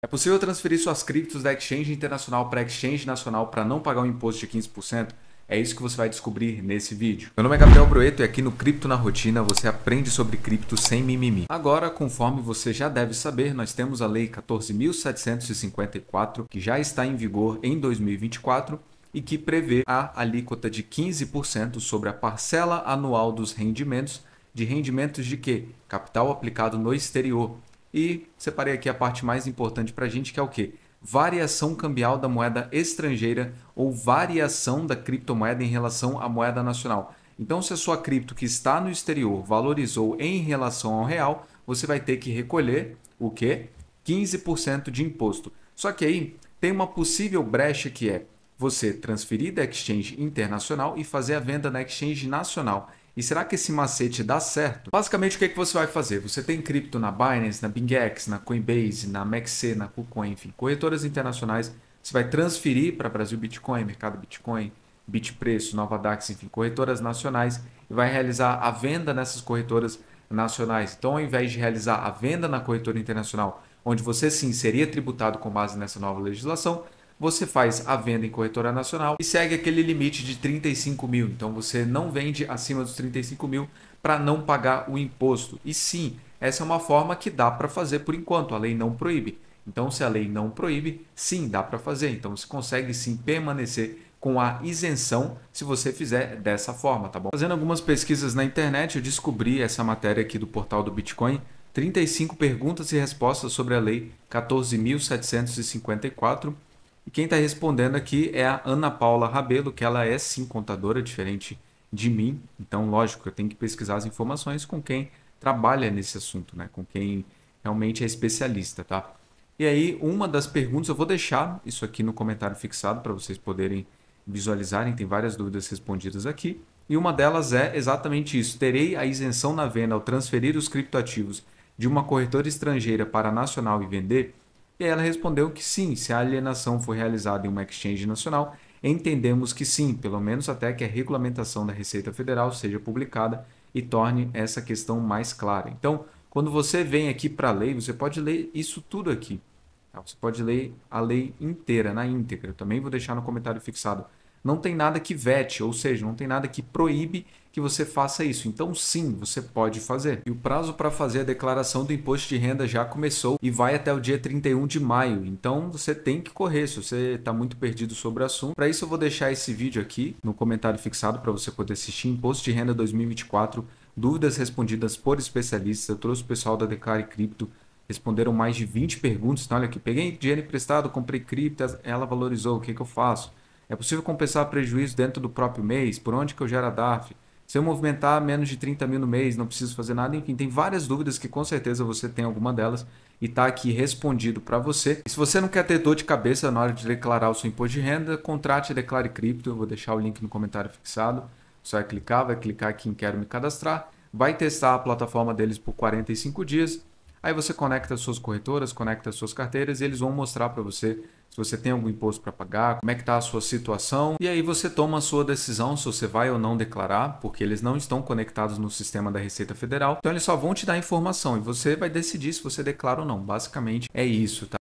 É possível transferir suas criptos da exchange internacional para exchange nacional para não pagar um imposto de 15%? É isso que você vai descobrir nesse vídeo. Meu nome é Gabriel Broeto e aqui no Cripto na Rotina você aprende sobre cripto sem mimimi. Agora, conforme você já deve saber, nós temos a Lei 14.754 que já está em vigor em 2024 e que prevê a alíquota de 15% sobre a parcela anual dos rendimentos de rendimentos de quê? Capital aplicado no exterior e separei aqui a parte mais importante para a gente, que é o quê? Variação cambial da moeda estrangeira ou variação da criptomoeda em relação à moeda nacional. Então, se a sua cripto que está no exterior valorizou em relação ao real, você vai ter que recolher o quê? 15% de imposto. Só que aí tem uma possível brecha que é você transferir da exchange internacional e fazer a venda na exchange nacional. E será que esse macete dá certo? Basicamente, o que, é que você vai fazer? Você tem cripto na Binance, na BingX, na Coinbase, na MEXC, na KuCoin, enfim, corretoras internacionais. Você vai transferir para Brasil Bitcoin, Mercado Bitcoin, Bitpreço, Nova Dax, enfim, corretoras nacionais e vai realizar a venda nessas corretoras nacionais. Então, ao invés de realizar a venda na corretora internacional, onde você sim seria tributado com base nessa nova legislação, você faz a venda em corretora nacional e segue aquele limite de 35 mil. Então você não vende acima dos 35 mil para não pagar o imposto. E sim, essa é uma forma que dá para fazer por enquanto, a lei não proíbe. Então, se a lei não proíbe, sim, dá para fazer. Então, você consegue sim permanecer com a isenção se você fizer dessa forma, tá bom? Fazendo algumas pesquisas na internet, eu descobri essa matéria aqui do portal do Bitcoin. 35 perguntas e respostas sobre a lei 14.754 e quem está respondendo aqui é a Ana Paula Rabelo, que ela é sim contadora, diferente de mim. Então, lógico, eu tenho que pesquisar as informações com quem trabalha nesse assunto, né? com quem realmente é especialista. Tá? E aí, uma das perguntas, eu vou deixar isso aqui no comentário fixado para vocês poderem visualizarem, tem várias dúvidas respondidas aqui. E uma delas é exatamente isso: terei a isenção na venda ao transferir os criptoativos de uma corretora estrangeira para nacional e vender? E ela respondeu que sim, se a alienação for realizada em uma exchange nacional, entendemos que sim, pelo menos até que a regulamentação da Receita Federal seja publicada e torne essa questão mais clara. Então, quando você vem aqui para a lei, você pode ler isso tudo aqui. Tá? Você pode ler a lei inteira, na íntegra. Eu também vou deixar no comentário fixado não tem nada que vete, ou seja, não tem nada que proíbe que você faça isso. Então, sim, você pode fazer. E o prazo para fazer a declaração do imposto de renda já começou e vai até o dia 31 de maio. Então, você tem que correr se você está muito perdido sobre o assunto. Para isso, eu vou deixar esse vídeo aqui no comentário fixado para você poder assistir. Imposto de renda 2024, dúvidas respondidas por especialistas. Eu trouxe o pessoal da Declare Cripto responderam mais de 20 perguntas. Então, olha aqui, peguei dinheiro emprestado, comprei cripto, ela valorizou, o que, que eu faço? É possível compensar prejuízo dentro do próprio mês? Por onde que eu gero a? Se eu movimentar menos de 30 mil no mês, não preciso fazer nada. Enfim, tem várias dúvidas que com certeza você tem alguma delas e está aqui respondido para você. E se você não quer ter dor de cabeça na hora de declarar o seu imposto de renda, contrate a Declare Cripto. Eu vou deixar o link no comentário fixado. Você vai clicar, vai clicar aqui em Quero Me Cadastrar, vai testar a plataforma deles por 45 dias Aí você conecta as suas corretoras, conecta as suas carteiras e eles vão mostrar para você você tem algum imposto para pagar, como é que está a sua situação. E aí você toma a sua decisão se você vai ou não declarar, porque eles não estão conectados no sistema da Receita Federal. Então eles só vão te dar informação e você vai decidir se você declara ou não. Basicamente é isso, tá?